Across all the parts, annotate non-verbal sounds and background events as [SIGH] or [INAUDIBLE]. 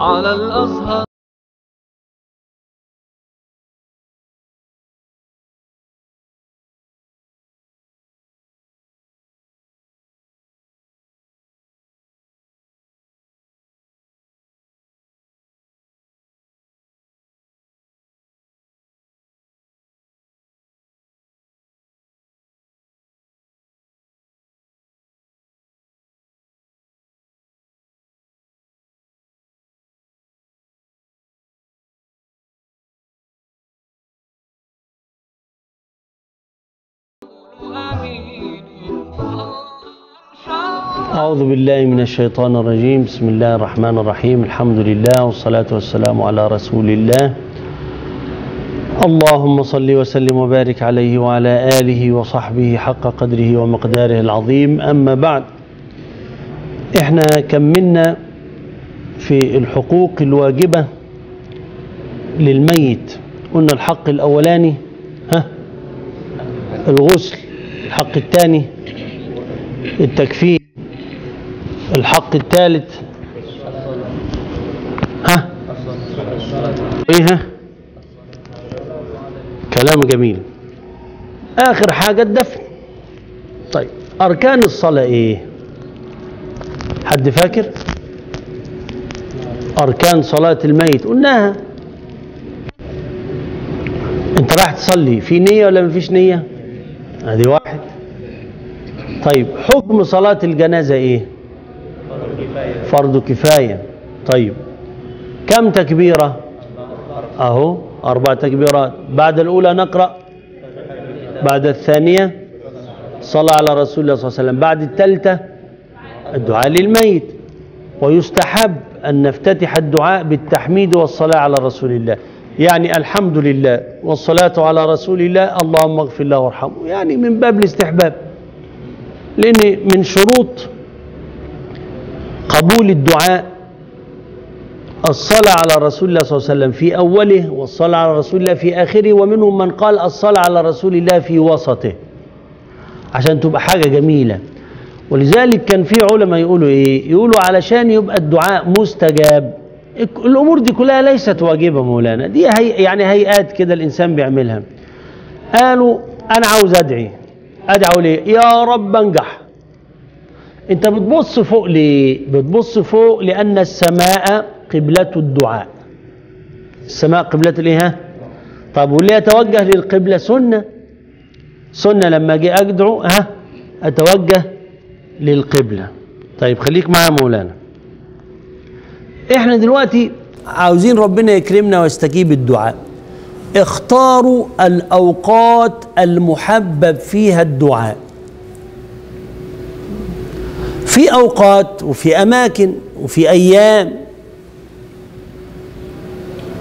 على الأزهر. أعوذ بالله من الشيطان الرجيم. بسم الله الرحمن الرحيم. الحمد لله والصلاة والسلام على رسول الله. اللهم صل وسلم وبارك عليه وعلى آله وصحبه حق قدره ومقداره العظيم. أما بعد إحنا كملنا في الحقوق الواجبة للميت؟ قلنا الحق الأولاني ها؟ الغسل الحق الثاني التكفير. الحق الثالث ها؟ إيه ها؟ كلام جميل. آخر حاجة الدفن. طيب أركان الصلاة إيه؟ حد فاكر؟ أركان صلاة الميت. قلناها. أنت رايح تصلي. في نية ولا مفيش نية؟ ادي واحد. طيب حكم صلاة الجنازة إيه؟ فرض كفاية. طيب. كم تكبيرة؟ أهو أربع تكبيرات. بعد الأولى نقرأ. بعد الثانية صلاة على رسول الله صلى الله عليه وسلم. بعد الثالثة الدعاء للميت. ويستحب أن نفتتح الدعاء بالتحميد والصلاة على رسول الله. يعني الحمد لله والصلاة على رسول الله. اللهم اغفر له وارحمه. يعني من باب الاستحباب. لأن من شروط قبول الدعاء الصلاة على رسول الله صلى الله عليه وسلم في أوله والصلاة على رسول الله في آخره ومنهم من قال الصلاة على رسول الله في وسطه. عشان تبقى حاجة جميلة. ولذلك كان في علماء يقولوا إيه؟ يقولوا علشان يبقى الدعاء مستجاب. الأمور دي كلها ليست واجبة مولانا. دي هي يعني هيئات كده الإنسان بيعملها. قالوا أنا عاوز أدعي. أدعو ليه؟ يا رب انجح. انت بتبص فوق ليه؟ بتبص فوق لأن السماء قبلة الدعاء. السماء قبلة الايه؟ طب واللي يتوجه للقبلة سنة؟ سنة لما أجي أدعو ها؟ أتوجه للقبلة. طيب خليك معايا مولانا. إحنا دلوقتي عاوزين ربنا يكرمنا ويستجيب الدعاء. اختاروا الأوقات المحبب فيها الدعاء. في أوقات وفي أماكن وفي أيام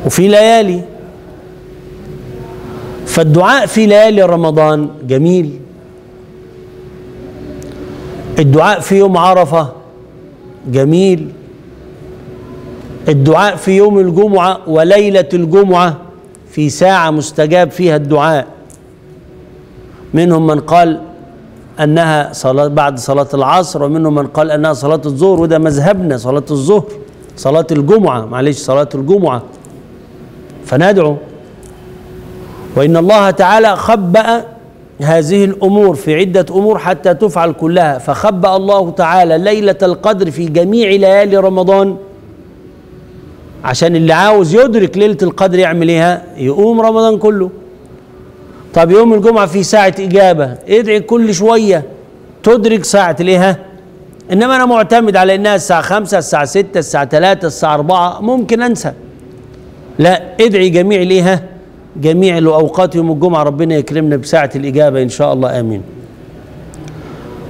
وفي ليالي. فالدعاء في ليالي رمضان جميل. الدعاء في يوم عرفة جميل. الدعاء في يوم الجمعة وليلة الجمعة في ساعة مستجاب فيها الدعاء. منهم من قال أنها صلاه بعد صلاة العصر ومنهم من قال أنها صلاة الظهر وده مذهبنا صلاة الظهر صلاة الجمعة معلش صلاة الجمعة. فندعو. وإن الله تعالى خبأ هذه الأمور في عدة أمور حتى تفعل كلها. فخبأ الله تعالى ليلة القدر في جميع ليالي رمضان. عشان اللي عاوز يدرك ليلة القدر يعمل إيه يقوم رمضان كله. طب يوم الجمعة في ساعة إجابة ادعي كل شوية تدرك ساعة ليها إنما أنا معتمد على إنها الساعة خمسة الساعة ستة الساعة ثلاثة الساعة أربعة ممكن أنسى. لا ادعي جميع ليها جميع أوقات يوم الجمعة ربنا يكرمنا بساعة الإجابة إن شاء الله آمين.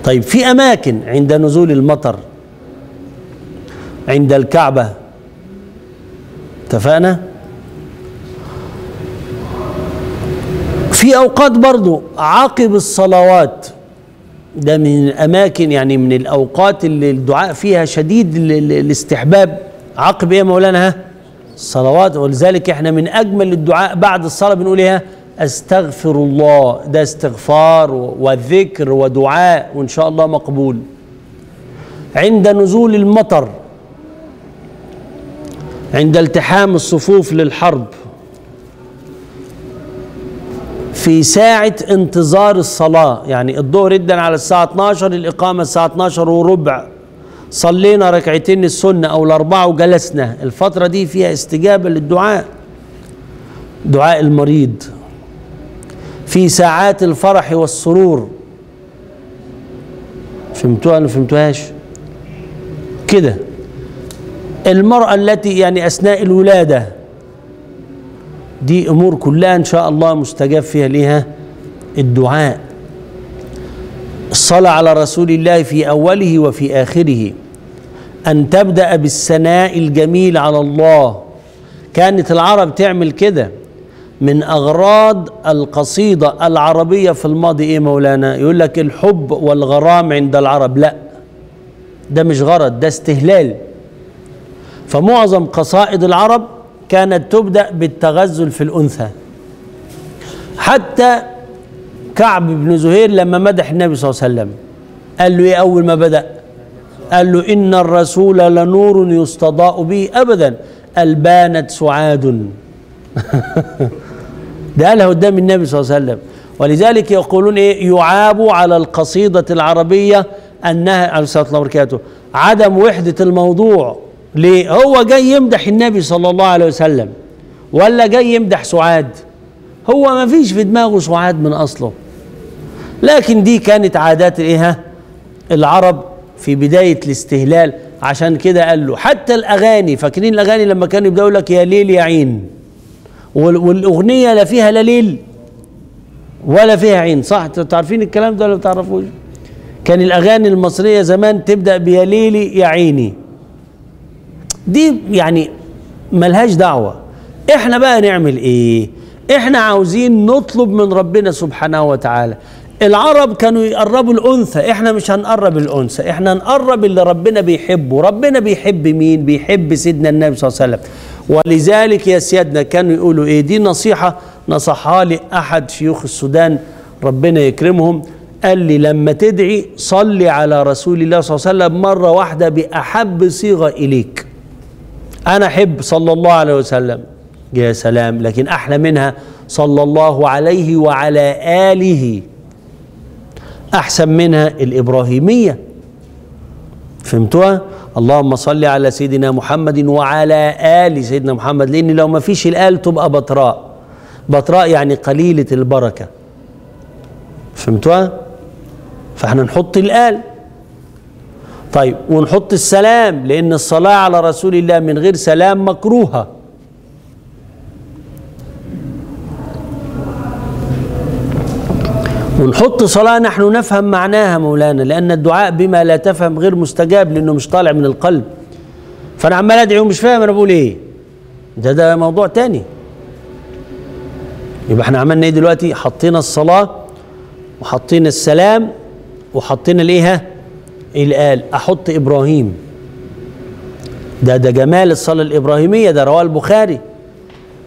طيب في أماكن عند نزول المطر عند الكعبة اتفقنا؟ في أوقات برضو عقب الصلوات. ده من الأماكن يعني من الأوقات اللي الدعاء فيها شديد الاستحباب عقب إيه مولانا؟ ها؟ الصلوات. ولذلك إحنا من أجمل الدعاء بعد الصلاة بنقول إيه أستغفر الله. ده استغفار وذكر ودعاء وإن شاء الله مقبول. عند نزول المطر عند التحام الصفوف للحرب في ساعة انتظار الصلاة. يعني الظهر جدا على الساعة 12 الإقامة الساعة 12 وربع. صلينا ركعتين السنة أو الأربعة وجلسنا. الفترة دي فيها استجابة للدعاء. دعاء المريض. في ساعات الفرح والسرور. فهمتوها ولا فهمتوهاش؟ كده. المرأة التي يعني أثناء الولادة دي أمور كلها إن شاء الله مستجاب فيها ليها الدعاء. الصلاة على رسول الله في أوله وفي آخره. أن تبدأ بالثناء الجميل على الله. كانت العرب تعمل كده. من أغراض القصيدة العربية في الماضي إيه مولانا؟ يقول لك الحب والغرام عند العرب. لا. ده مش غرض ده استهلال. فمعظم قصائد العرب كانت تبدأ بالتغزل في الأنثى. حتى كعب بن زهير لما مدح النبي صلى الله عليه وسلم قال له إيه أول ما بدأ؟ قال له إن الرسول لنور يستضاء به ابدا البانت سعاد. [LAUGHS] ده قالها قدام النبي صلى الله عليه وسلم. ولذلك يقولون إيه؟ يعاب على القصيدة العربية أنها عليه الصلاة والسلام عدم وحدة الموضوع. ليه؟ هو جاي يمدح النبي صلى الله عليه وسلم ولا جاي يمدح سعاد؟ هو ما فيش في دماغه سعاد من أصله. لكن دي كانت عادات إيه العرب في بداية الاستهلال. عشان كده قال له حتى الأغاني فاكرين الأغاني لما كانوا يبدأوا لك يا ليل يا عين؟ وال- والأغنية لا فيها لا ليل ولا فيها عين صح؟ أنتوا عارفين الكلام ده ولا ما تعرفوش؟ كان الأغاني المصرية زمان تبدأ بيا ليلي يا عيني. دي يعني ملهاش دعوة. إحنا بقى نعمل إيه؟ إحنا عاوزين نطلب من ربنا سبحانه وتعالى. العرب كانوا يقربوا الأنثى إحنا مش هنقرب الأنثى إحنا نقرب اللي ربنا بيحبه. ربنا بيحب مين؟ بيحب سيدنا النبي صلى الله عليه وسلم. ولذلك يا سيادنا كانوا يقولوا إيه؟ دي نصيحة نصحها لي أحد شيوخ السودان ربنا يكرمهم. قال لي لما تدعي صلي على رسول الله صلى الله عليه وسلم مرة واحدة بأحب صيغة إليك. أنا أحب صلى الله عليه وسلم. يا سلام لكن أحلى منها صلى الله عليه وعلى آله. أحسن منها الإبراهيمية. فهمتوها؟ اللهم صل على سيدنا محمد وعلى آل سيدنا محمد لأن لو ما فيش الآل تبقى بطراء. بطراء يعني قليلة البركة. فهمتوها؟ فإحنا نحط الآل. طيب ونحط السلام لأن الصلاة على رسول الله من غير سلام مكروهة. ونحط صلاة نحن نفهم معناها مولانا لأن الدعاء بما لا تفهم غير مستجاب لأنه مش طالع من القلب. فأنا عمال أدعي ومش فاهم أنا بقول إيه؟ ده ده موضوع تاني. يبقى إحنا عملنا إيه دلوقتي؟ حطينا الصلاة وحطينا السلام وحطينا الإيه الآل أحط إبراهيم. ده ده جمال الصلاة الإبراهيمية ده رواه البخاري.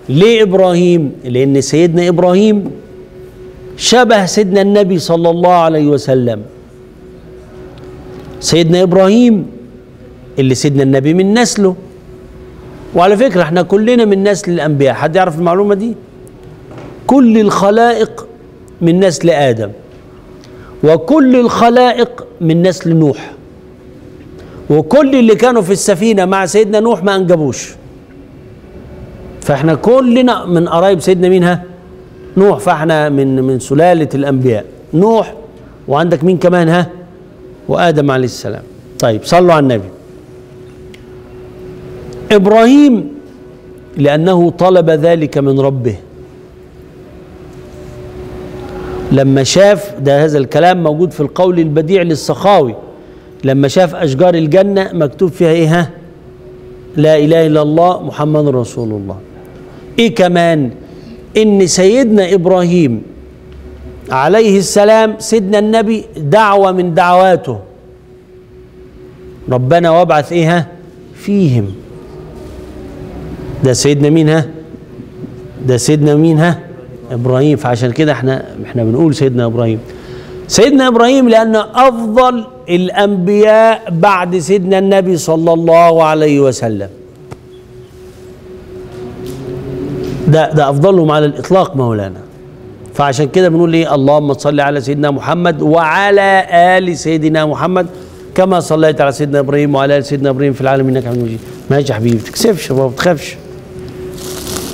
ليه إبراهيم؟ لأن سيدنا إبراهيم شبه سيدنا النبي صلى الله عليه وسلم. سيدنا إبراهيم اللي سيدنا النبي من نسله. وعلى فكرة إحنا كلنا من نسل الأنبياء. حد يعرف المعلومة دي؟ كل الخلائق من نسل آدم. وكل الخلائق من نسل نوح. وكل اللي كانوا في السفينة مع سيدنا نوح ما أنجبوش. فإحنا كلنا من قرايب سيدنا مين ها؟ نوح. فإحنا من من سلالة الأنبياء. نوح وعندك مين كمان ها؟ وآدم عليه السلام. طيب صلوا على النبي. إبراهيم لأنه طلب ذلك من ربه. لما شاف ده هذا الكلام موجود في القول البديع للسخاوي لما شاف أشجار الجنة مكتوب فيها إيه؟ ها؟ لا إله إلا الله محمد رسول الله. إيه كمان؟ إن سيدنا إبراهيم عليه السلام سيدنا النبي دعوة من دعواته. ربنا وابعث إيه؟ ها؟ فيهم. ده سيدنا مين؟ ها؟ ده سيدنا مين؟ ها؟ إبراهيم فعشان كده إحنا إحنا بنقول سيدنا إبراهيم. سيدنا إبراهيم لأن أفضل الأنبياء بعد سيدنا النبي صلى الله عليه وسلم. ده ده أفضلهم على الإطلاق مولانا. فعشان كده بنقول إيه؟ اللهم صل على سيدنا محمد وعلى آل سيدنا محمد كما صليت على سيدنا إبراهيم وعلى آل سيدنا إبراهيم في العالمين إنك حميد مجيد. ماشي يا حبيبي ما تكسفش ما تخافش.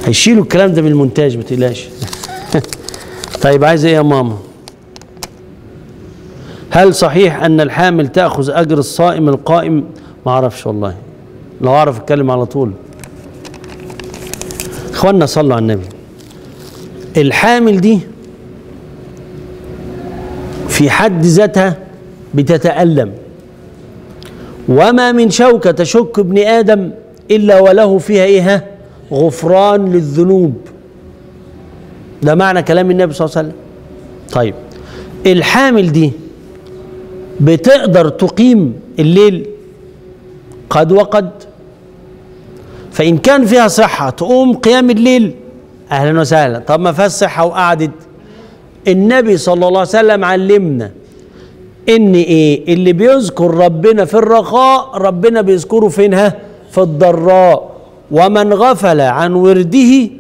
هيشيلوا الكلام ده من المونتاج ما تقلقش. طيب عايز إيه يا ماما؟ هل صحيح أن الحامل تأخذ أجر الصائم القائم؟ ما أعرفش والله. لو أعرف أتكلم على طول. اخوانا صلوا على النبي. الحامل دي في حد ذاتها بتتألم. وما من شوكة تشك ابن آدم إلا وله فيها إيه؟ غفران للذنوب. ده معنى كلام النبي صلى الله عليه وسلم. طيب الحامل دي بتقدر تقيم الليل قد وقد؟ فإن كان فيها صحة تقوم قيام الليل. أهلا وسهلا. طب ما فيهاش صحة وقعدت. النبي صلى الله عليه وسلم علمنا إن إيه؟ اللي بيذكر ربنا في الرخاء ربنا بيذكره فينها في الضراء. ومن غفل عن ورده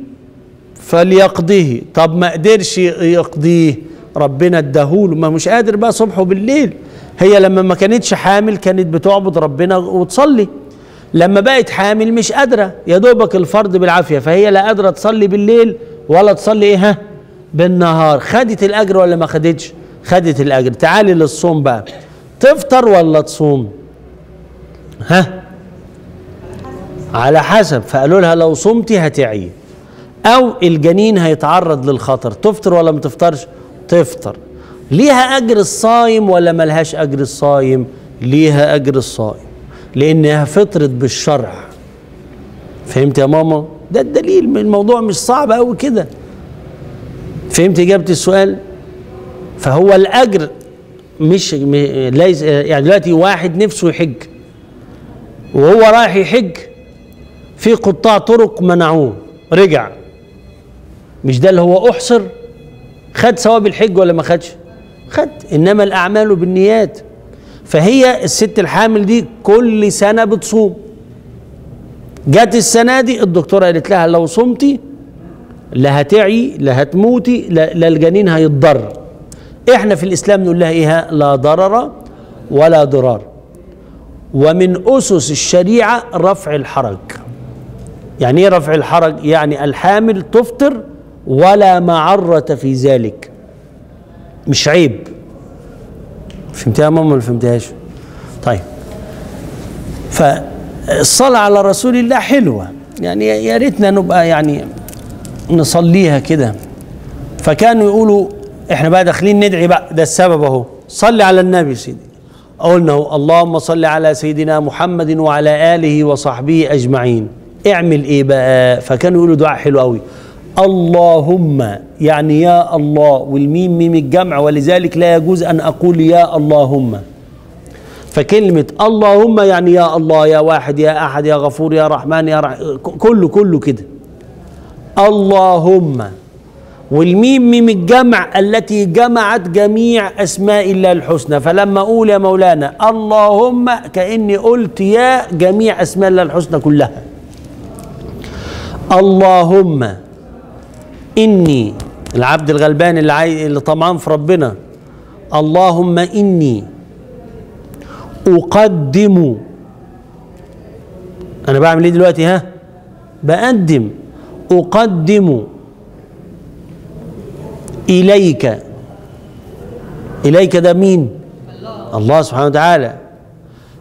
فليقضيه. طب ما قدرش يقضيه. ربنا اداهوله. ما مش قادر بقى صبح وبالليل. هي لما ما كانتش حامل كانت بتعبد ربنا وتصلي. لما بقت حامل مش قادرة. يا دوبك الفرض بالعافية. فهي لا قادرة تصلي بالليل ولا تصلي إيه؟ ها؟ بالنهار. خدت الأجر ولا ما خدتش؟ خدت الأجر. تعالي للصوم بقى. تفطر ولا تصوم؟ ها؟ على حسب. فقالوا لها لو صمتي هتعي. أو الجنين هيتعرض للخطر تفطر ولا ما تفطرش؟ تفطر. ليها أجر الصايم ولا ملهاش أجر الصايم؟ ليها أجر الصائم لأنها فطرت بالشرع. فهمت يا ماما؟ ده الدليل. الموضوع مش صعب قوي كده. فهمت إجابة السؤال؟ فهو الأجر مش ليس يعني دلوقتي واحد نفسه يحج وهو رايح يحج في قطاع طرق منعوه رجع. مش ده اللي هو أحصر؟ خد ثواب الحج ولا ما خدش؟ خد إنما الأعمال بالنيات. فهي الست الحامل دي كل سنة بتصوم. جت السنة دي الدكتورة قالت لها لو صمتي لا هتعي لا هتموتي لا, لا الجنين هيتضر. إحنا في الإسلام نقول لها إيه لا ضرر ولا ضرار. ومن أسس الشريعة رفع الحرج. يعني إيه رفع الحرج؟ يعني الحامل تفطر ولا معرة في ذلك. مش عيب. فهمتها ماما ولا فهمتهاش؟ طيب. فالصلاة على رسول الله حلوة. يعني يا ريتنا نبقى يعني نصليها كده. فكانوا يقولوا إحنا بقى داخلين ندعي بقى. ده السبب أهو. صلي على النبي سيدي. قلنا أهو اللهم صل على سيدنا محمد وعلى آله وصحبه أجمعين. اعمل إيه بقى؟ فكانوا يقولوا دعاء حلو قوي اللهم يعني يا الله والميم ميم الجمع ولذلك لا يجوز أن أقول يا اللهم. فكلمة اللهم يعني يا الله يا واحد يا أحد يا غفور يا رحمن يا رح... كله كله كده. اللهم. والميم ميم الجمع التي جمعت جميع أسماء الله الحسنى. فلما أقول يا مولانا اللهم كأني قلت يا جميع أسماء الله الحسنى كلها. اللهم. إني العبد الغلبان اللي. اللي طمعان في ربنا. اللهم إني أقدم. أنا بعمل إيه دلوقتي؟ ها؟ بقدم. أقدم إليك. إليك ده مين؟ الله سبحانه وتعالى.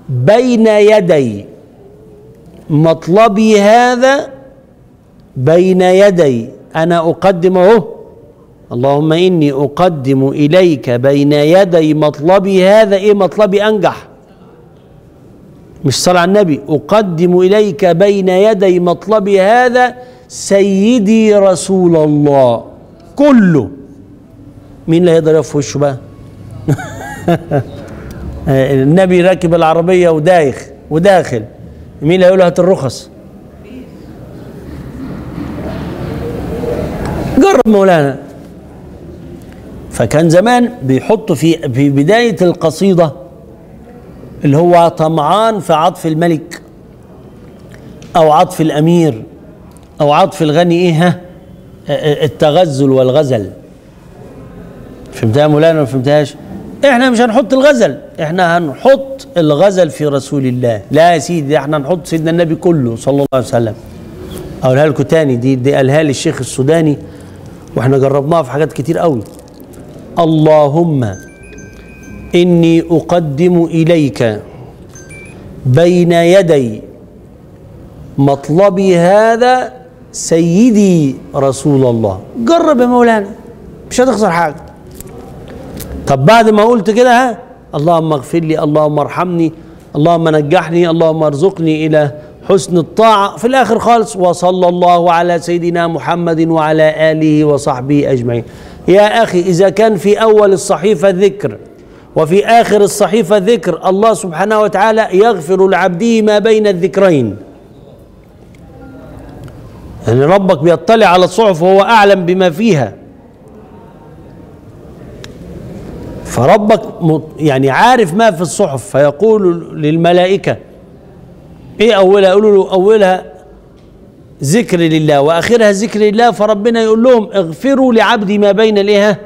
بين يدي. مطلبي هذا بين يدي. أنا أقدم أهو اللهم إني أقدم إليك بين يدي مطلبي هذا إيه مطلبي أنجح. مش صلاة على النبي أقدم إليك بين يدي مطلبي هذا سيدي رسول الله. كله. مين اللي هيقدر يقف في وشه بقى؟ [LAUGHS] النبي راكب العربية ودايخ وداخل. مين اللي هيقول هات الرخص. جرب مولانا. فكان زمان بيحط في في بداية القصيدة اللي هو طمعان في عطف الملك أو عطف الأمير أو عطف الغني إيه ها؟ التغزل والغزل. فهمتها مولانا ما فهمتهاش؟ إحنا مش هنحط الغزل إحنا هنحط الغزل في رسول الله. لا يا سيدي إحنا هنحط سيدنا النبي كله صلى الله عليه وسلم. أقولها لكم تاني دي دي قالها لي الشيخ السوداني. وإحنا جربناها في حاجات كتير قوي. اللهم إني أقدم إليك بين يدي مطلبي هذا سيدي رسول الله. جرب يا مولانا مش هتخسر حاجة. طب بعد ما قلت كده ها اللهم اغفر لي اللهم ارحمني اللهم نجحني اللهم ارزقني إلى حسن الطاعة. في الآخر خالص وصلى الله على سيدنا محمد وعلى آله وصحبه أجمعين. يا أخي إذا كان في أول الصحيفة ذكر وفي آخر الصحيفة ذكر الله سبحانه وتعالى يغفر لعبده ما بين الذكرين. يعني ربك بيطلع على الصحف وهو أعلم بما فيها. فربك يعني عارف ما في الصحف. فيقول للملائكة إيه أولها؟ يقولوا له أولها ذكر لله وآخرها ذكر لله فربنا يقول لهم اغفروا لعبدي ما بين الايه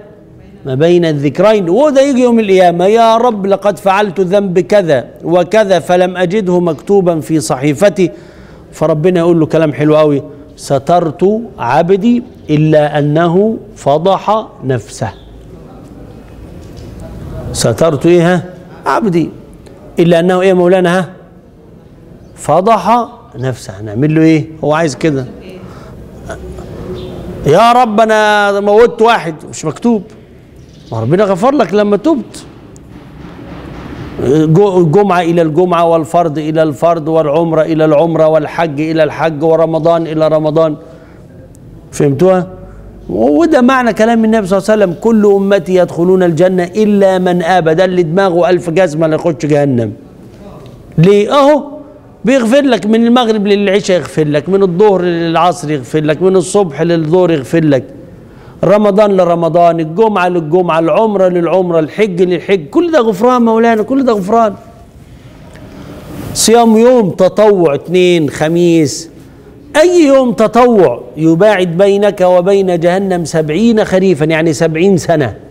ما بين الذكرين. وده يجي يوم القيامة يا رب لقد فعلت ذنب كذا وكذا فلم أجده مكتوبا في صحيفتي. فربنا يقول له كلام حلو قوي سترت عبدي إلا أنه فضح نفسه. سترت إيه؟ عبدي. إلا أنه إيه مولانا؟ ها؟ فضح نفسه. هنعمل له إيه؟ هو عايز كده. يا رب أنا موتت واحد. مش مكتوب. ما ربنا غفر لك لما تبت. الجمعة إلى الجمعة والفرض إلى الفرض والعمرة إلى العمرة والحج إلى الحج ورمضان إلى رمضان. فهمتوها؟ وده معنى كلام النبي صلى الله عليه وسلم. كل أمتي يدخلون الجنة إلا من ابى ده اللي دماغه ألف جزمة لا يخش جهنم. ليه؟ أهو بيغفر لك من المغرب للعشاء يغفر لك من الظهر للعصر يغفر لك من الصبح للظهر يغفر لك. رمضان لرمضان الجمعة للجمعة العمرة للعمرة الحج للحج كل ده غفران مولانا كل ده غفران. صيام يوم تطوع اثنين خميس. أي يوم تطوع يباعد بينك وبين جهنم سبعين خريفا يعني سبعين سنة.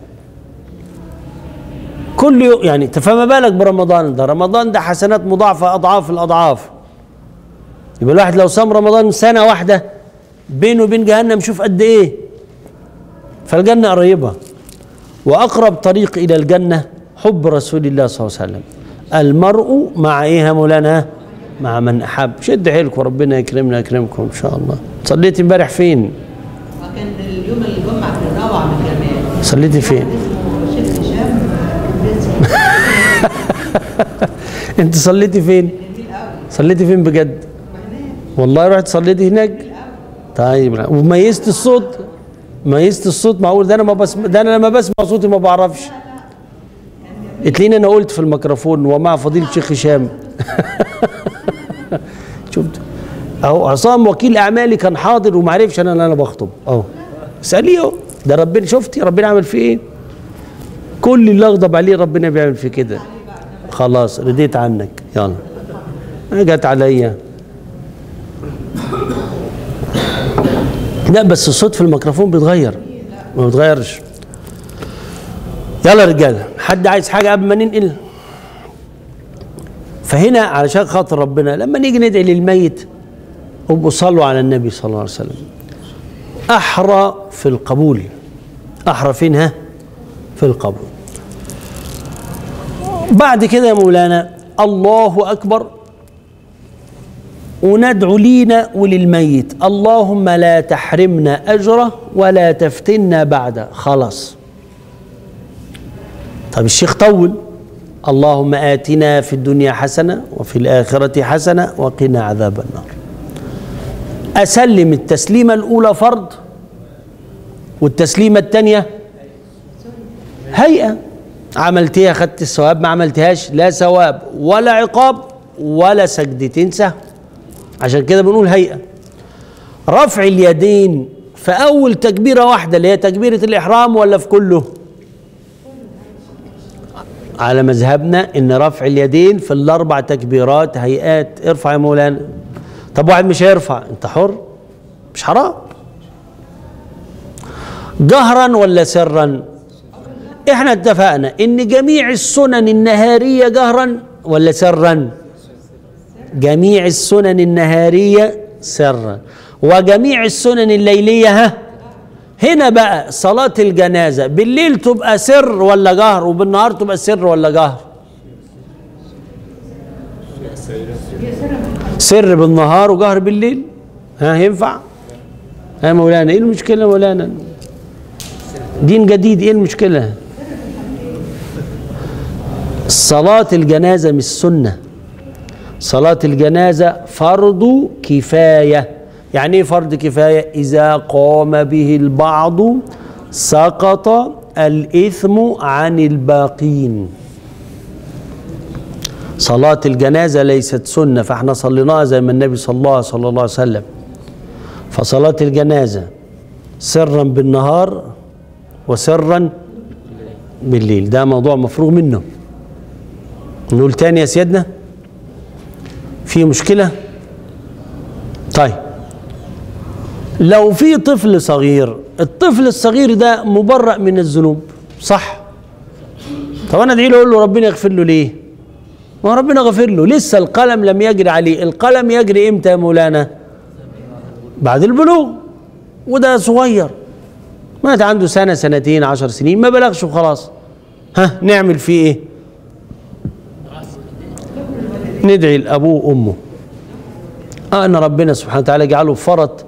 كل يوم يعني فما بالك برمضان ده؟ رمضان ده حسنات مضاعفة أضعاف الأضعاف. يبقى الواحد لو صام رمضان سنة واحدة بينه وبين جهنم شوف قد إيه. فالجنة قريبة. وأقرب طريق إلى الجنة حب رسول الله صلى الله عليه وسلم. المرء مع إيه يا مولانا؟ مع من أحب. شد حيلكم ربنا يكرمنا يكرمكم إن شاء الله. صليت امبارح فين؟ وكان اليوم الجمعة في الروعة من الجمال صليتي فين اسمه شيخ هشام بن [LAUGHS] انت صليتي فين؟ صليتي فين بجد؟ والله رحت صليتي هناك. طيب. وميزت الصوت؟ ميزت الصوت معقول ده أنا ما بسمع ده أنا لما بسمع صوتي ما بعرفش. اتلين أنا قلت في الميكروفون ومع فضيلة الشيخ هشام. [LAUGHS] شفت؟ أهو عصام وكيل أعمالي كان حاضر وما عرفش أنا أنا بخطب. أهو. اسأليه. ده ربنا شفتي ربنا عمل فيه إيه؟ كل اللي أغضب عليه ربنا بيعمل فيه كده. خلاص رديت عنك. يلا. جت عليا. لا بس الصوت في الميكروفون بيتغير. ما بيتغيرش. يلا يا رجالة حد عايز حاجة قبل ما ننقل؟ فهنا علشان خاطر ربنا لما نيجي ندعي للميت ابقوا صلوا على النبي صلى الله عليه وسلم. أحرى في القبول. أحرى فين؟ ها؟ في القبول. بعد كده يا مولانا الله أكبر. وندعو لينا وللميت. اللهم لا تحرمنا أجره ولا تفتنا بعده. خلاص. طب الشيخ طول. اللهم آتنا في الدنيا حسنة وفي الآخرة حسنة وقنا عذاب النار. أسلم التسليمة الأولى فرض والتسليمة الثانية هيئة. عملتيها خدت الثواب ما عملتهاش لا ثواب ولا عقاب ولا سجدتين سهو عشان كده بنقول هيئة. رفع اليدين في أول تكبيرة واحدة اللي هي تكبيرة الإحرام ولا في كله؟ على مذهبنا إن رفع اليدين في الأربع تكبيرات هيئات. ارفع يا مولانا. طب واحد مش هيرفع أنت حر؟ مش حرام. جهرا ولا سرا؟ إحنا اتفقنا إن جميع السنن النهارية جهرا ولا سرا؟ جميع السنن النهارية سرا. وجميع السنن الليلية ها؟ هنا بقى صلاة الجنازة بالليل تبقى سر ولا جهر وبالنهار تبقى سر ولا جهر سر بالنهار وجهر بالليل؟ ها ينفع؟ ها مولانا إيه المشكلة مولانا؟ دين جديد إيه المشكلة؟ صلاة الجنازة مش سنة. صلاة الجنازة فرض كفاية. يعني إيه فرض كفاية؟ إذا قام به البعض سقط الإثم عن الباقين. صلاة الجنازة ليست سنة فإحنا صليناها زي ما النبي صلى صلى الله عليه وسلم. فصلاة الجنازة سرا بالنهار وسرا بالليل. ده موضوع مفروغ منه. نقول تاني يا سيادنا؟ في مشكلة؟ طيب. لو في طفل صغير الطفل الصغير ده مبرأ من الذنوب صح؟ طب أنا أدعي له أقول له ربنا يغفر له ليه؟ ما ربنا غفر له. لسه القلم لم يجري عليه. القلم يجري إمتى يا مولانا؟ بعد البلوغ. وده صغير. مات عنده سنة سنتين عشر سنين. ما بلغش وخلاص. ها نعمل فيه إيه؟ ندعي لأبوه وأمه. آه أن ربنا سبحانه وتعالى يجعله فرط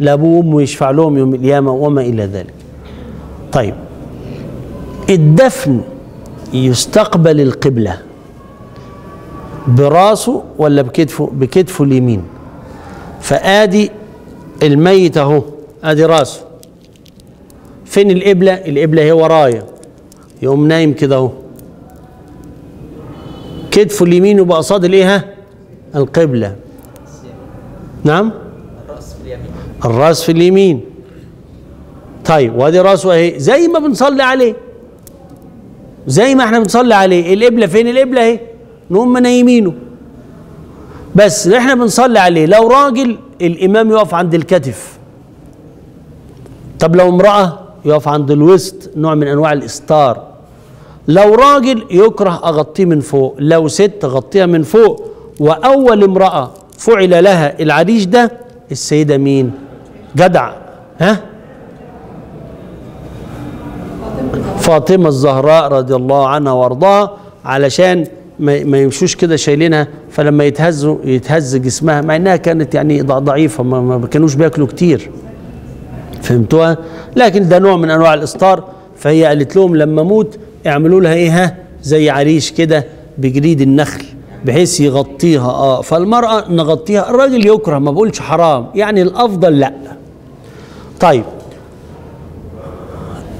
لأبوه وأمه يشفع لهم يوم القيامة وما إلى ذلك. طيب. الدفن يستقبل القبلة. براسه ولا بكتفه بكتفه اليمين؟ فآدي الميت أهو. آدي راسه. فين القبلة؟ القبلة هي ورايا. يقوم نايم كده أهو. كتفه اليمين يبقى قصاد الايه ها؟ القبلة. نعم؟ الرأس في اليمين. الرأس في اليمين. طيب وادي رأسه اهي. زي ما بنصلي عليه. زي ما إحنا بنصلي عليه. القبلة فين؟ القبلة اهي. نقوم منيمينه بس إحنا بنصلي عليه. لو راجل الإمام يقف عند الكتف. طب لو امرأة يقف عند الوسط نوع من أنواع الإستار. لو راجل يكره أغطيه من فوق لو ست اغطيها من فوق وأول امرأة فعل لها العريش ده السيدة مين؟ جدع. ها؟ فاطمة الزهراء رضي الله عنها وأرضاها علشان ما يمشوش كده شايلينها فلما يتهزوا يتهز جسمها مع إنها كانت يعني ضع- ضعيفة ما, ما كانوش بياكلوا كتير. فهمتوها؟ لكن ده نوع من أنواع الاستار فهي قالت لهم لما أموت اعملوا لها إيه ها؟ زي عريش كده بجريد النخل بحيث يغطيها. آه فالمرأة نغطيها. الراجل يكره ما بقولش حرام. يعني الأفضل لا. طيب.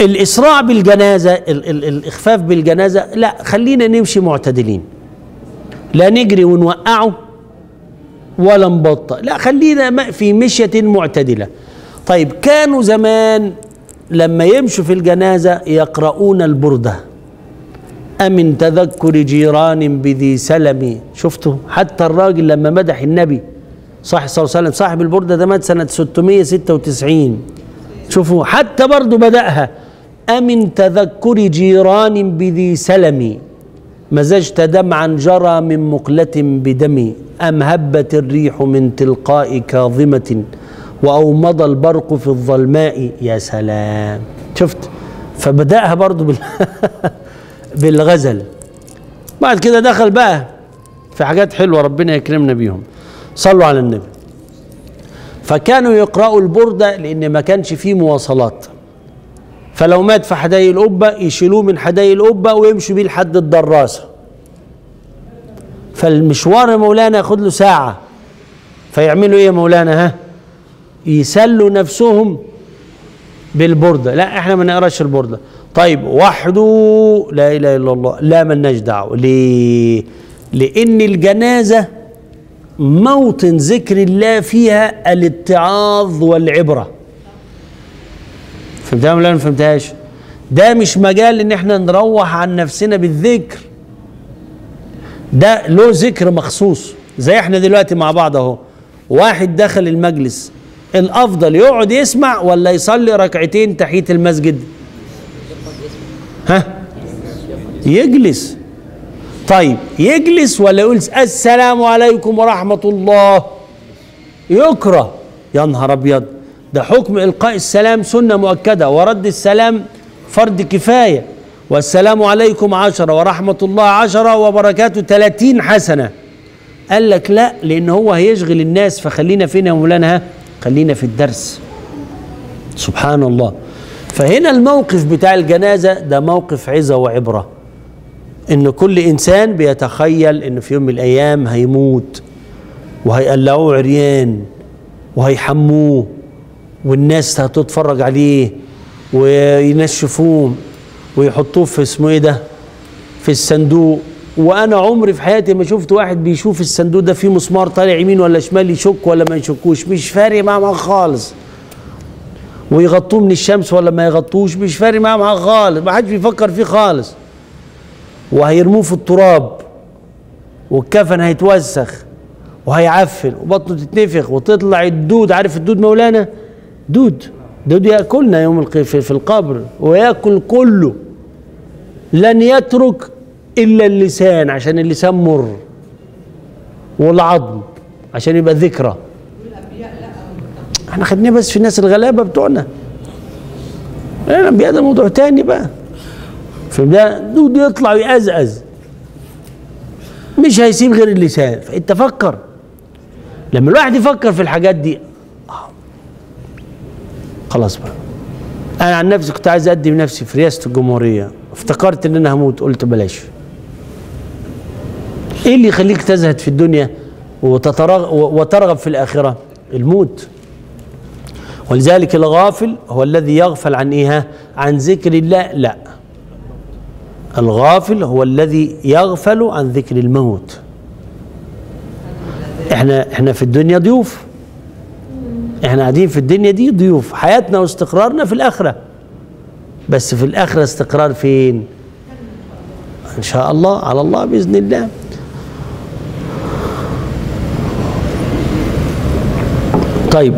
الإسراع بالجنازة ال ال الإخفاف بالجنازة لا خلينا نمشي معتدلين. لا نجري ونوقعه ولا نبطأ. لا خلينا في مشية معتدلة. طيب كانوا زمان لما يمشوا في الجنازة يقرؤون البردة. أمن تذكر جيران بذي سلم. شفتوا؟ حتى الراجل لما مدح النبي صح صلى الله عليه وسلم صاحب البردة ده مات سنة 696 شوفوا حتى برضو بدأها. أمن تذكر جيران بذي سلم. مزجت دمعا جرى من مقلة بدمي أم هبت الريح من تلقاء كاظمة. وأومض البرق في الظلماء. يا سلام. شفت؟ فبدأها برضو بال [LAUGHS] بالغزل. بعد كده دخل بقى في حاجات حلوة ربنا يكرمنا بيهم. صلوا على النبي. فكانوا يقرأوا البردة لأن ما كانش فيه مواصلات. فلو مات في حدائق القبة يشيلوه من حدائق القبة ويمشوا بيه لحد الدراسة. فالمشوار يا مولانا ياخد له ساعة. فيعملوا إيه يا مولانا؟ ها؟ يسلوا نفسهم بالبردة لا إحنا ما نقراش البردة طيب وحده لا إله إلا الله لا ملناش دعوة. ليه؟ لأن الجنازة موطن ذكر الله فيها الاتعاظ والعبرة. فهمتها ولا ما فهمتهاش؟ ده مش مجال إن إحنا نروح عن نفسنا بالذكر. ده له ذكر مخصوص زي إحنا دلوقتي مع بعض أهو. واحد دخل المجلس الأفضل يقعد يسمع ولا يصلي ركعتين تحية المسجد؟ ها؟ يجلس. طيب يجلس ولا يقول السلام عليكم ورحمة الله. يكره. يا نهار أبيض. ده حكم إلقاء السلام سنة مؤكدة. ورد السلام فرض كفاية. والسلام عليكم عشرة ورحمة الله عشرة وبركاته ثلاثين حسنة. قال لك لا لأن هو هيشغل الناس. فخلينا فين يا مولانا خلينا في الدرس. سبحان الله. فهنا الموقف بتاع الجنازة ده موقف عظة وعبرة. إن كل إنسان بيتخيل إن في يوم من الأيام هيموت وهيقلعوه عريان وهيحموه والناس هتتفرج عليه وينشفوه ويحطوه في اسمه إيه ده؟ في الصندوق. وأنا عمري في حياتي ما شفت واحد بيشوف الصندوق ده فيه مسمار طالع يمين ولا شمال يشك ولا ما يشكوش. مش فارق معاه خالص. ويغطوه من الشمس ولا ما يغطوش مش فارق معاه معاه خالص ما حدش بيفكر فيه خالص. وهيرموه في التراب والكفن هيتوسخ وهيعفن وبطنه تتنفخ وتطلع الدود. عارف الدود مولانا؟ دود. دود يأكلنا يوم في القبر ويأكل كله. لن يترك إلا اللسان عشان اللسان مر والعظم عشان يبقى ذكرى. إحنا خدناه بس في الناس الغلابة بتوعنا. الانبياء ده موضوع تاني بقى. فده دود يطلع ويأزأز. مش هيسيب غير اللسان. فأنت فكر. لما الواحد يفكر في الحاجات دي آه. خلاص بقى. أنا عن نفسي كنت عايز أقدم نفسي في رئاسة الجمهورية. افتكرت إن أنا هموت قلت بلاش. إيه اللي يخليك تزهد في الدنيا وتترغ وترغب في الآخرة؟ الموت. ولذلك الغافل هو الذي يغفل عن إيه؟ عن ذكر الله. لا. الغافل هو الذي يغفل عن ذكر الموت. إحنا إحنا في الدنيا ضيوف. إحنا قاعدين في الدنيا دي ضيوف. حياتنا واستقرارنا في الآخرة. بس في الآخرة استقرار فين؟ إن شاء الله على الله بإذن الله. طيب.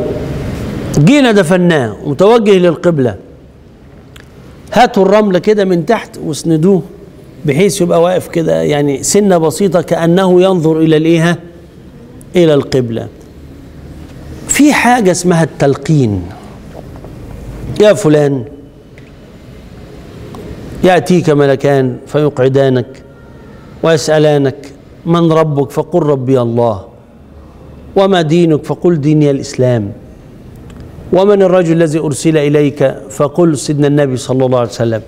جينا دفناه متوجه للقبلة. هاتوا الرمل كده من تحت واسندوه بحيث يبقى واقف كده يعني سنة بسيطة كأنه ينظر إلى الإيه؟ إلى القبلة. في حاجة اسمها التلقين. يا فلان يأتيك ملكان فيقعدانك ويسألانك من ربك فقل ربي الله. وما دينك؟ فقل ديني الإسلام. ومن الرجل الذي أرسل إليك؟ فقل سيدنا النبي صلى الله عليه وسلم.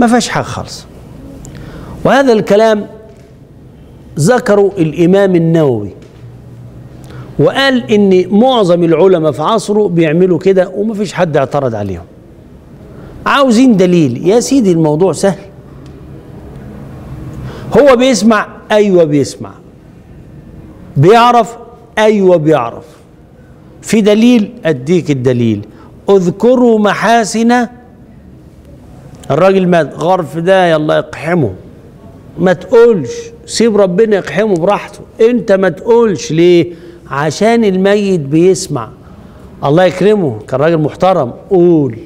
ما فيهاش حاجة خالص. وهذا الكلام ذكروا الإمام النووي. وقال إن معظم العلماء في عصره بيعملوا كده وما فيش حد اعترض عليهم. عاوزين دليل. يا سيدي الموضوع سهل. هو بيسمع؟ أيوه بيسمع. بيعرف؟ أيوه بيعرف. في دليل أديك الدليل. اذكروا محاسن الراجل مات. غرف ده يلا اقحمه. ما تقولش. سيب ربنا يقحمه براحته. انت ما تقولش ليه؟ عشان الميت بيسمع. الله يكرمه. كان راجل محترم. قول.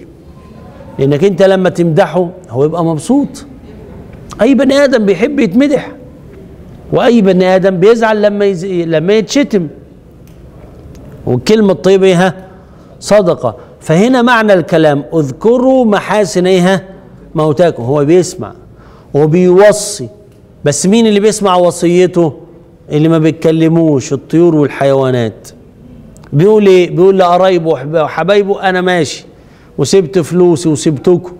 لأنك انت لما تمدحه هو يبقى مبسوط. أي بني آدم بيحب يتمدح. وأي بني آدم بيزعل لما يز... لما يتشتم. والكلمة الطيبه إيه صدقه فهنا معنى الكلام اذكروا محاسن إيه موتاكم. هو بيسمع وبيوصي. بس مين اللي بيسمع وصيته؟ اللي ما بيتكلموش الطيور والحيوانات. بيقول إيه؟ بيقول لقرايبه وحبايبه أنا ماشي. وسبت فلوسي وسبتكم.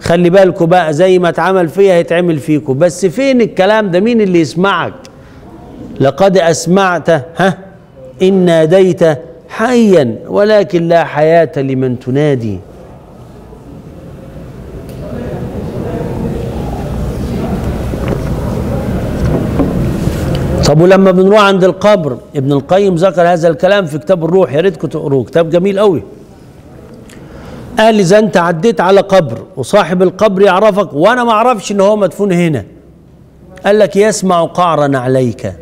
خلي بالكم بقى زي ما اتعمل فيا هيتعمل فيكم. بس فين الكلام ده؟ مين اللي يسمعك؟ لقد أسمعت ها؟ إن ناديت حيا ولكن لا حياة لمن تنادي. طب ولما بنروح عند القبر ابن القيم ذكر هذا الكلام في كتاب الروح يا ريتكم تقروه كتاب جميل قوي قال إذا أنت عديت على قبر وصاحب القبر يعرفك وأنا ما أعرفش إن هو مدفون هنا. قال لك يسمع قعر نعليك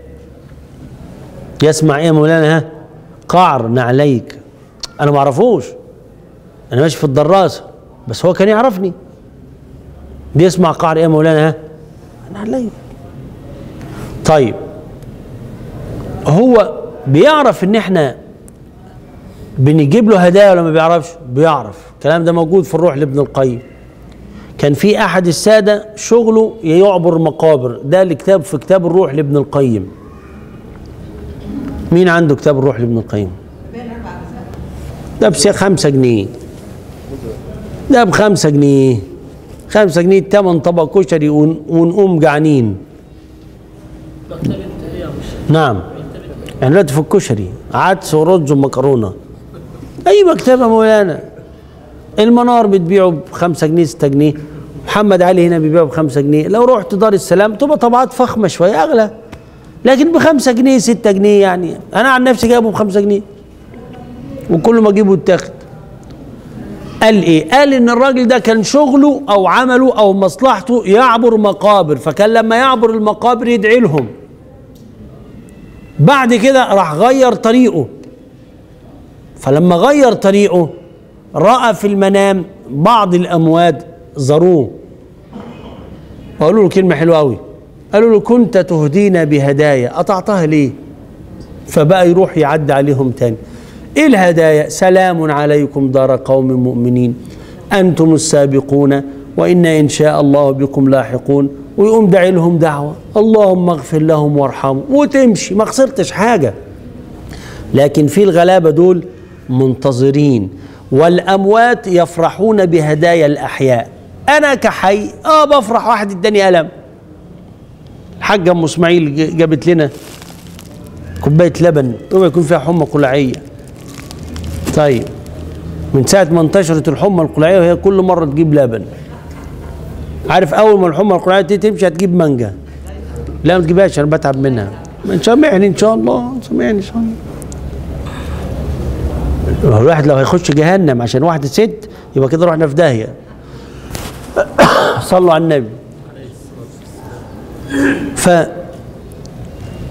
يسمع إيه يا مولانا؟ ها؟ قعر نعليك. أنا ما أعرفوش. أنا ماشي في الدراسه بس هو كان يعرفني. بيسمع قعر إيه يا مولانا؟ ها؟ أنا عليا طيب. هو بيعرف إن إحنا بنجيب له هدايا ولا ما بيعرفش؟ بيعرف. الكلام ده موجود في الروح لابن القيم. كان في أحد السادة شغله يعبر مقابر. ده الكتاب في كتاب الروح لابن القيم. مين عنده كتاب الروح لابن القيم؟ ده بس خمسة جنيه. ده بخمسة جنيه. خمسة جنيه تمن طبق كشري ون- ونقوم جعانين. نعم. يعني دلوقتي في الكشري عدس ورز ومكرونة. أي مكتبة مولانا. المنار بتبيعه بخمسة جنيه ستة جنيه. محمد علي هنا بيبيعه بخمسة جنيه. لو رحت دار السلام تبقى طبعات فخمة شوية أغلى. لكن بخمسة جنيه ستة جنيه يعني. أنا عن نفسي جايبه بخمسة جنيه. وكل ما أجيبه يتاخد قال إيه؟ قال إن الراجل ده كان شغله أو عمله أو مصلحته يعبر مقابر. فكان لما يعبر المقابر يدعي لهم. بعد كده راح غير طريقه. فلما غير طريقه رأى في المنام بعض الأموات زاروه. وقالوا له كلمة حلوة قوي قالوا له كنت تهدينا بهدايا قطعتها ليه؟ فبقى يروح يعدي عليهم تاني. إيه الهدايا؟ سلام عليكم دار قوم مؤمنين أنتم السابقون وإنا إن شاء الله بكم لاحقون. ويقوم داعي لهم دعوة اللهم اغفر لهم وارحمهم. وتمشي ما خسرتش حاجة. لكن في الغلابة دول منتظرين والأموات يفرحون بهدايا الأحياء. أنا كحي آه بفرح واحد اداني قلم. الحاجة أم إسماعيل ج- جابت لنا كوباية لبن طبعا يكون فيها حمى قلعية طيب من ساعة ما انتشرت الحمى القلعية وهي كل مرة تجيب لبن. عارف أول ما الحمى القلعية دي تمشي هتجيب مانجا. لا ما تجيبهاش أنا بتعب منها. سامحني إن شاء الله سامحني إن شاء الله. الواحد لو هيخش جهنم عشان واحدة ست يبقى كده رحنا في داهية. [COUGHS] صلوا على النبي. ف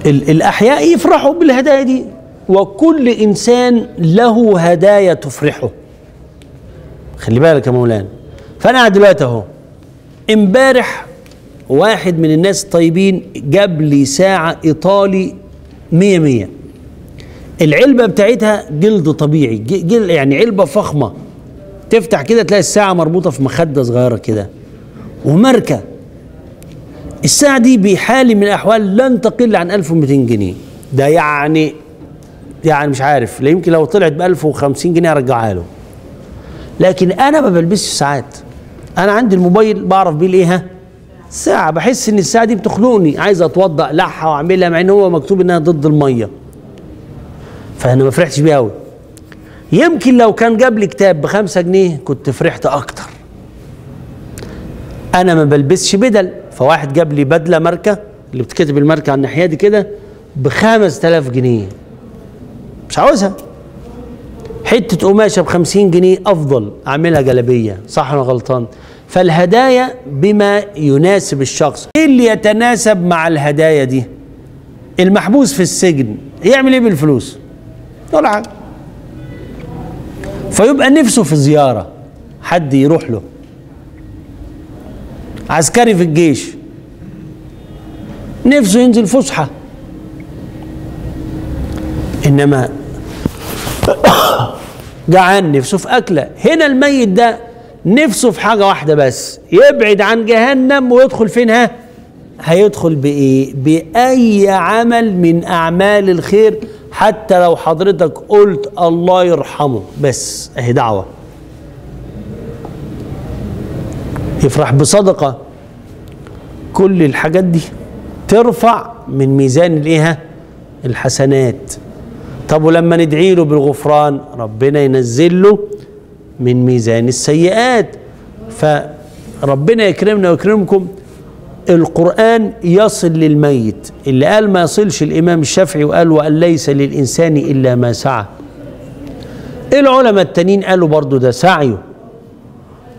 ال- الأحياء يفرحوا بالهدايا دي. وكل إنسان له هدايا تفرحه. خلي بالك يا مولانا. فأنا قاعد دلوقتي أهو. إمبارح واحد من الناس الطيبين جاب لي ساعة إيطالي مية مية. العلبة بتاعتها جلد طبيعي ج- جل يعني علبة فخمة. تفتح كده تلاقي الساعة مربوطة في مخدة صغيرة كده. وماركة. الساعة دي بحال من الأحوال لن تقل عن 1200 جنيه. ده يعني يعني مش عارف لا يمكن لو طلعت ب 1050 جنيه أرجعها له. لكن أنا ما بلبسش ساعات. أنا عندي الموبايل بعرف بيه الايه ها؟ ساعة. بحس إن الساعة دي بتخنقني. عايز أتوضأ اقلعها وأعملها مع إن هو مكتوب إنها ضد المية. فأنا ما فرحتش بيه قوي يمكن لو كان جاب لي كتاب بخمسة جنيه كنت فرحت أكتر. أنا ما بلبسش بدل. فواحد جاب لي بدلة ماركة اللي بتكتب الماركة على الناحية دي كده ب 5000 جنيه. مش عاوزها. حتة قماشة ب 50 جنيه أفضل أعملها جلابية صح ولا غلطان؟ فالهدايا بما يناسب الشخص. إيه اللي يتناسب مع الهدايا دي؟ المحبوس في السجن يعمل إيه بالفلوس؟ ولا حاجة فيبقى نفسه في زيارة حد يروح له. عسكري في الجيش. نفسه ينزل فسحة. إنما [COUGHS] جعان نفسه في أكلة. هنا الميت ده نفسه في حاجة واحدة بس. يبعد عن جهنم ويدخل فينها هيدخل بإيه؟ بأي عمل من أعمال الخير. حتى لو حضرتك قلت الله يرحمه. بس أهي دعوة. يفرح بصدقة. كل الحاجات دي ترفع من ميزان الإيه؟ الحسنات. طب ولما ندعي له بالغفران ربنا ينزل له من ميزان السيئات. فربنا يكرمنا ويكرمكم. القرآن يصل للميت. اللي قال ما يصلش الإمام الشافعي وقال وأن ليس للإنسان إلا ما سعى. العلماء التانيين قالوا برضو ده سعيه.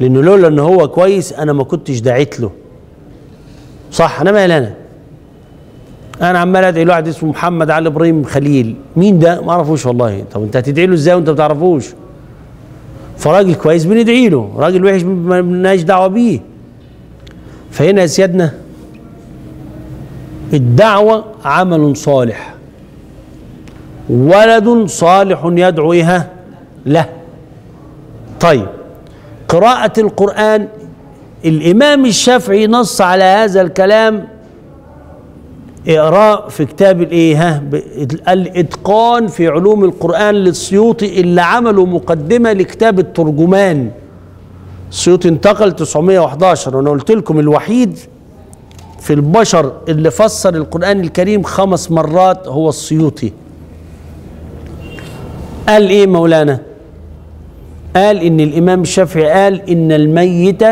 لأنه لولا أنه هو كويس أنا ما كنتش دعيت له. صح؟ أنا مالي أنا؟ أنا عمال أدعي لواحد اسمه محمد علي إبراهيم خليل. مين ده؟ ما أعرفوش والله. طب أنت هتدعي له إزاي وأنت ما تعرفوش؟ فراجل كويس بندعي له. راجل وحش ما لناش دعوة بيه. فهنا يا سيادنا الدعوة عمل صالح. ولد صالح يدعو إيه له. طيب قراءة القرآن الإمام الشافعي نص على هذا الكلام اقراه في كتاب الايه؟ ها الإتقان في علوم القرآن للسيوطي اللي عملوا مقدمة لكتاب الترجمان. السيوطي انتقل 911 وأنا قلت لكم الوحيد في البشر اللي فسر القرآن الكريم خمس مرات هو السيوطي. قال إيه مولانا؟ قال إن الإمام الشافعي قال إن الميت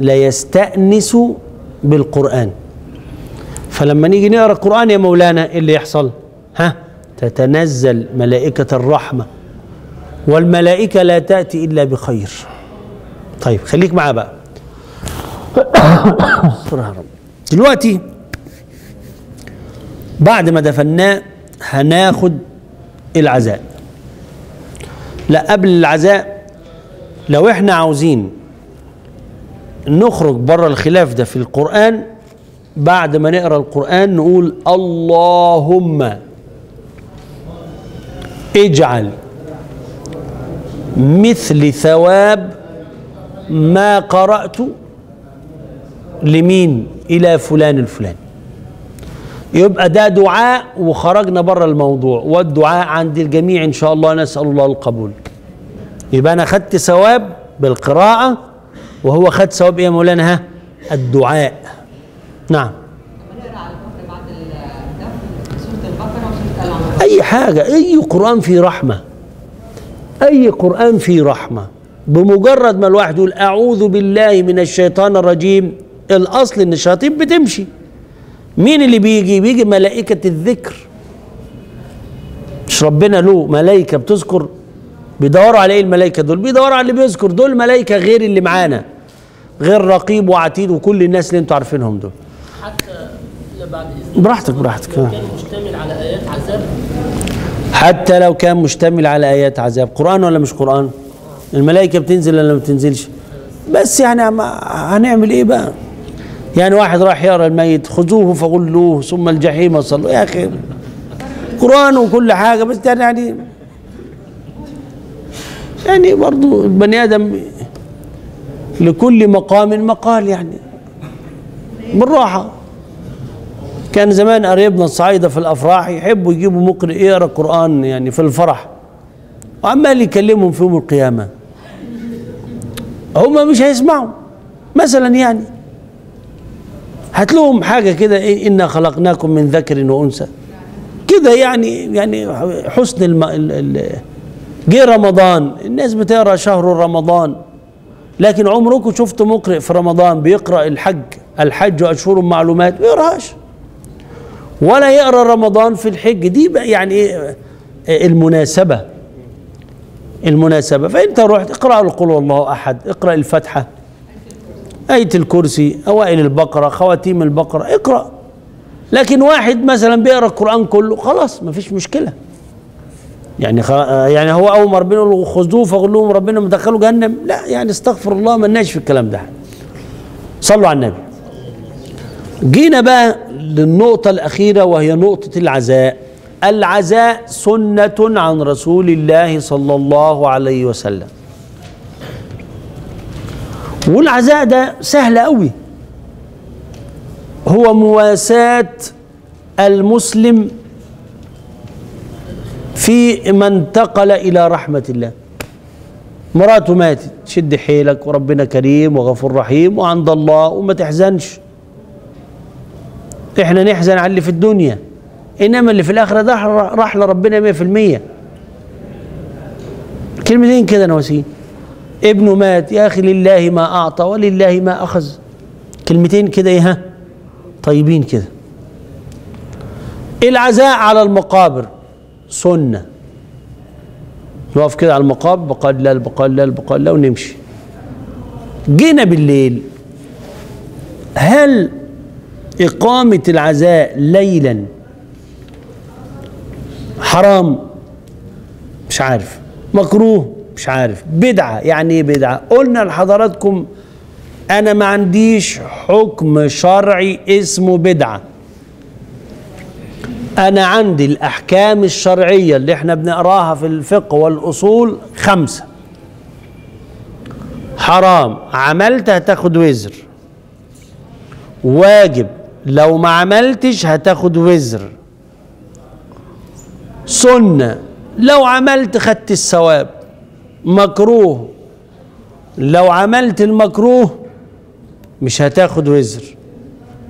لا يستأنس بالقرآن. فلما نيجي نقرأ القرآن يا مولانا إيه اللي يحصل؟ ها؟ تتنزل ملائكة الرحمة والملائكة لا تأتي إلا بخير. طيب خليك معاه بقى. [COUGHS] دلوقتي بعد ما دفناه هناخد العزاء. لا قبل العزاء لو إحنا عاوزين نخرج بره الخلاف ده في القرآن بعد ما نقرأ القرآن نقول اللهم اجعل مثل ثواب ما قرأت لمين؟ إلى فلان الفلاني. يبقى ده دعاء وخرجنا بره الموضوع والدعاء عند الجميع إن شاء الله نسأل الله القبول. يبقى أنا خدت ثواب بالقراءة وهو خد ثواب إيه يا مولانا؟ ها؟ الدعاء. نعم. أي حاجة أي قرآن فيه رحمة. أي قرآن فيه رحمة. بمجرد ما الواحد يقول أعوذ بالله من الشيطان الرجيم الأصل إن الشياطين بتمشي. مين اللي بيجي؟ بيجي ملائكة الذكر. مش ربنا له ملائكة بتذكر بيدوروا على إيه الملائكة دول بيدوروا على اللي بيذكر دول ملائكة غير اللي معانا غير رقيب وعتيد وكل الناس اللي أنتوا عارفينهم دول. حتى بعد اذن براحتك براحتك. لو. كان مشتمل على آيات عذاب. حتى لو كان مشتمل على آيات عذاب. قرآن ولا مش قرآن؟ الملائكة بتنزل ولا ما بتنزلش؟ بس يعني عم- هنعمل إيه بقى؟ يعني واحد راح يقرأ الميت خذوه فغلوه ثم الجحيم صلوا. يا أخي قرآن وكل حاجة بس يعني يعني برضو البني آدم لكل مقام مقال يعني. بالراحة. كان زمان قريبنا الصعايدة في الأفراح يحبوا يجيبوا مقرئ يقرأ قرآن يعني في الفرح. وعمال يكلمهم في يوم القيامة. هم مش هيسمعوا. مثلا يعني هات لهم حاجة كده إيه إنا خلقناكم من ذكر وأنثى. كده يعني يعني حسن الم... ال... ال... جه رمضان. الناس بتقرأ شهر رمضان لكن عمركم شفتوا مقرئ في رمضان بيقرأ الحج الحج اشهر معلومات ما يقراش ولا يقرأ رمضان في الحج. دي بقى يعني إيه؟ المناسبة. المناسبة. فانت رحت؟ اقرأ القل والله أحد اقرأ الفاتحه آية الكرسي أوائل البقرة خواتيم البقرة اقرأ. لكن واحد مثلا بيقرأ القرآن كله خلاص ما فيش مشكلة. يعني خ... يعني هو ربنا يقول له خذوه فغلوهم ربنا مدخله جهنم لا يعني استغفر الله مالناش في الكلام ده. صلوا على النبي. جينا بقى للنقطة الأخيرة وهي نقطة العزاء. العزاء سنة عن رسول الله صلى الله عليه وسلم. والعزاء ده سهل قوي. هو مواساة المسلم في من انتقل إلى رحمة الله. مراته ماتت. شد حيلك وربنا كريم وغفور رحيم وعند الله وما تحزنش. إحنا نحزن على اللي في الدنيا. إنما اللي في الآخرة ده راح لربنا 100% كلمتين كده نواسين. ابنه مات يا أخي لله ما أعطى ولله ما أخذ. كلمتين كده إيه ها؟ طيبين كده. العزاء على المقابر. سنة. نقف كده على بقال لا بقال لا ونمشي. جينا بالليل. هل إقامة العزاء ليلا حرام؟ مش عارف. مكروه؟ مش عارف. بدعة. يعني إيه بدعة؟ قلنا لحضراتكم أنا ما عنديش حكم شرعي اسمه بدعة. أنا عندي الأحكام الشرعية اللي إحنا بنقراها في الفقه والأصول خمسة. حرام عملت هتاخد وزر. واجب لو ما عملتش هتاخد وزر. سنة لو عملت خدت الثواب. مكروه لو عملت المكروه مش هتاخد وزر.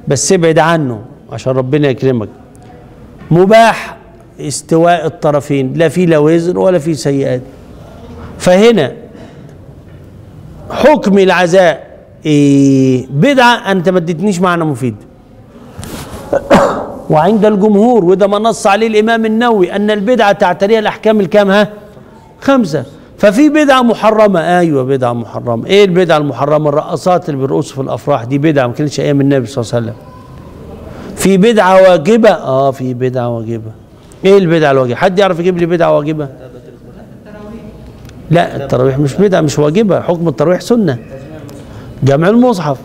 بس ابعد عنه عشان ربنا يكرمك. مباح استواء الطرفين لا في لا ولا في سيئات. فهنا حكم العزاء إيه بدعة أنت ما اديتنيش معنى مفيد. [COUGHS] وعند الجمهور وده ما نص عليه الإمام النووي أن البدعة تعتريها الأحكام الكام ها؟ خمسة. ففي بدعة محرمة أيوة بدعة محرمة. إيه البدعة المحرمة؟ الرقصات اللي بيرقصوا في الأفراح دي بدعة ما كانتش أيام النبي صلى الله عليه وسلم. في بدعة واجبة؟ آه في بدعة واجبة. إيه البدعة الواجبة؟ حد يعرف يجيب لي بدعة واجبة؟ لا التراويح مش بدعة مش واجبة. حكم التراويح سنة. جمع المصحف.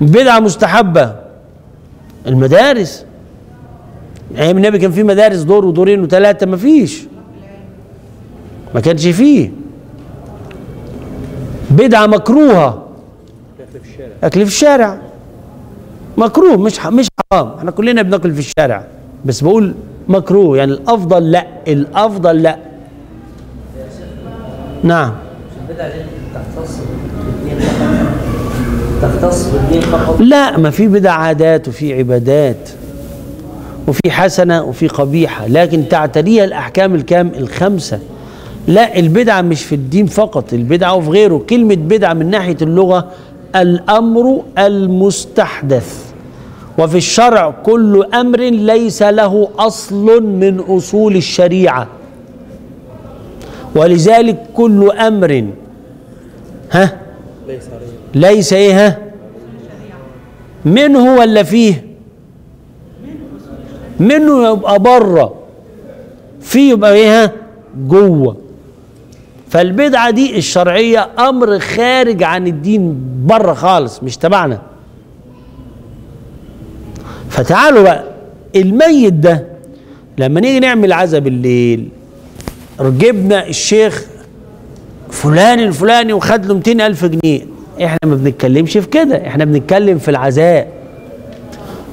بدعة مستحبة. المدارس. أيام النبي كان في مدارس دور ودورين وثلاثة ما فيش. ما كانش فيه. بدعة مكروهة. أكل في الشارع. مكروه مش مش حرام. إحنا كلنا بناكل في الشارع. بس بقول مكروه يعني الأفضل لا الأفضل لا. نعم. تختص بالدين فقط لا ما في بدع عادات وفي عبادات وفي حسنة وفي قبيحة. لكن تعتريها الأحكام الكام؟ الخمسة. لا البدعة مش في الدين فقط. البدعة وفي غيره. كلمة بدعة من ناحية اللغة الأمر المستحدث. وفي الشرع كل أمر ليس له أصل من أصول الشريعة. ولذلك كل أمر ها؟ ليس إيه ها؟ منه ولا فيه؟ منه يبقى بره. فيه يبقى إيه ها؟ جوة. فالبدعة دي الشرعية أمر خارج عن الدين بره خالص مش تبعنا. فتعالوا بقى الميت ده لما نيجي نعمل عزا بالليل جبنا الشيخ فلان الفلاني وخد له 200 ألف جنيه. إحنا ما بنتكلمش في كده إحنا بنتكلم في العزاء.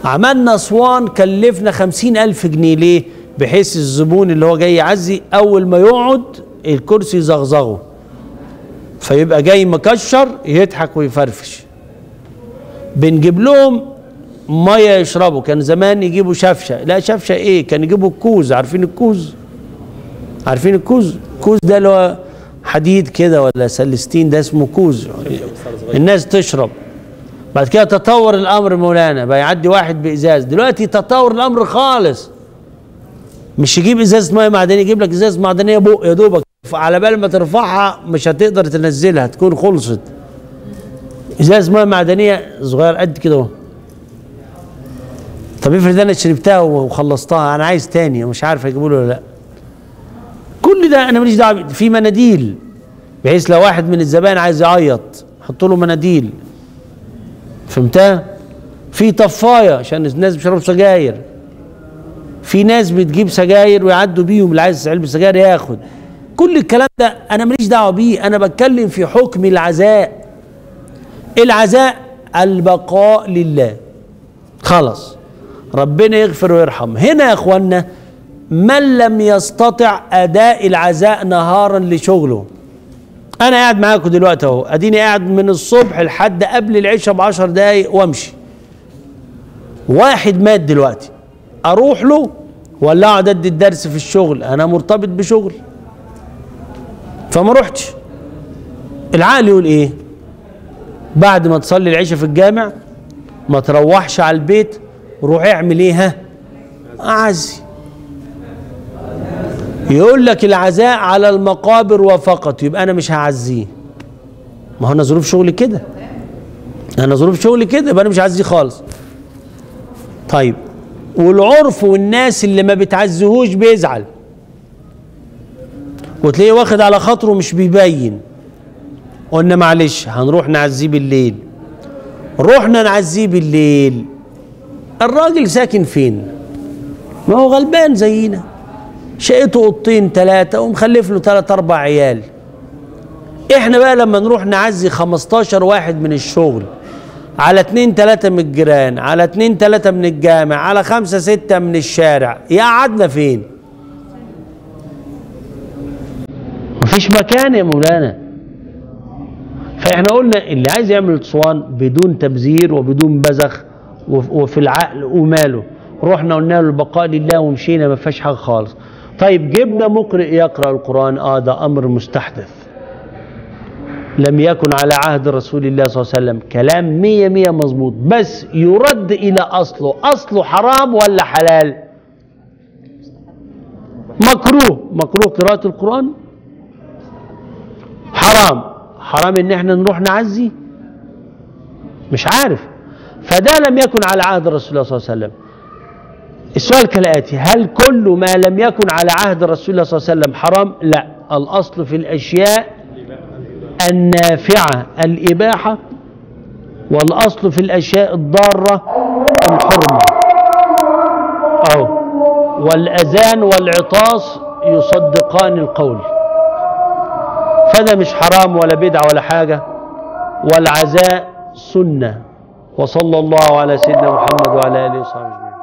عملنا اسوان كلفنا خمسين ألف جنيه. ليه؟ بحيث الزبون اللي هو جاي يعزي أول ما يقعد الكرسي يزغزغه فيبقى جاي مكشر يضحك ويفرفش. بنجيب لهم مية يشربوا. كان زمان يجيبوا شفشة. لا شفشة إيه؟ كان يجيبوا الكوز. عارفين الكوز؟ عارفين الكوز؟ الكوز ده اللي هو حديد كده ولا سلستين؟ ده اسمه كوز. الناس تشرب. بعد كده تطور الأمر مولانا. بقى يعدي واحد بإزاز. دلوقتي تطور الأمر خالص. مش يجيب ازازه مية معدنية يجيب لك ازازه معدنية بق يا دوبك. على بال ما ترفعها مش هتقدر تنزلها تكون خلصت. ازازه ميه معدنية صغير قد كده أهو. طب افرض أنا شربتها وخلصتها أنا عايز تاني مش عارف اجيبه ولا لأ. كل ده أنا ماليش دعوة. في مناديل. بحيث لو واحد من الزبائن عايز يعيط حط له مناديل. فهمتها في طفاية عشان الناس بيشربوا سجاير. في ناس بتجيب سجاير ويعدوا بيهم اللي عايز علبه سجاير ياخد. كل الكلام ده أنا ماليش دعوة بيه أنا بتكلم في حكم العزاء. العزاء البقاء لله. خلاص. ربنا يغفر ويرحم. هنا يا اخوانا من لم يستطع أداء العزاء نهارا لشغله. أنا قاعد معاكم دلوقتي أهو. أديني قاعد من الصبح لحد قبل العشاء بعشر دقايق وأمشي. واحد مات دلوقتي. أروح له ولا أقعد أدي الدرس في الشغل؟ أنا مرتبط بشغل. فما رحتش. العقل يقول إيه؟ بعد ما تصلي العشاء في الجامع ما تروحش على البيت روح اعمل إيه؟ ها؟ أعزي. يقول لك العزاء على المقابر وفقط يبقى أنا مش هعزيه. ما هو أنا ظروف شغلي كده. أنا ظروف شغلي كده يبقى أنا مش هعزيه خالص. طيب والعرف والناس اللي ما بتعزهوش بيزعل. وتلاقيه واخد على خاطره مش بيبين. قلنا معلش هنروح نعزيه بالليل. رحنا نعزيه بالليل. الراجل ساكن فين؟ ما هو غلبان زينا. شقته أوضتين ثلاثة ومخلف له ثلاث أربع عيال. إحنا بقى لما نروح نعزي 15 واحد من الشغل على اتنين تلاتة من الجيران على اتنين تلاتة من الجامع على خمسة ستة من الشارع يقعدنا فين؟ مفيش مكان يا مولانا. فإحنا قلنا اللي عايز يعمل اسوان بدون تبذير وبدون بذخ وف- وفي العقل وماله. رحنا قلنا له البقاء لله ومشينا ما فيهاش حاجة خالص. طيب جبنا مقرئ يقرأ القرآن. آه ده أمر مستحدث. لم يكن على عهد رسول الله صلى الله عليه وسلم. كلام مية مية مظبوط. بس يرد إلى أصله. أصله حرام ولا حلال؟ مكروه. مكروه قراءة القرآن؟ حرام. حرام إن إحنا نروح نعزي؟ مش عارف. فده لم يكن على عهد رسول الله صلى الله عليه وسلم. السؤال كالآتي هل كل ما لم يكن على عهد رسول الله صلى الله عليه وسلم حرام؟ لا. الأصل في الأشياء النافعة الإباحة والأصل في الأشياء الضارة الحرمة. أو والأذان والعطاس يصدقان القول. فده مش حرام ولا بدعة ولا حاجة والعزاء سنة. وصلى الله على سيدنا محمد وعلى آله وصحبه أجمعين.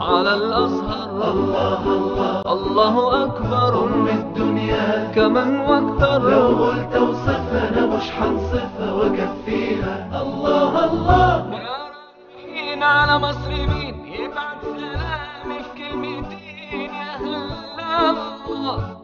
على الأزهر الله الله الله أكبر الدنيا. كمن وأكتر لو قلت اوصفها أنا مش هنصفها وأكفيها الله الله مين على مصر مين يبعت سلامي في كلمتين يا هلا الله.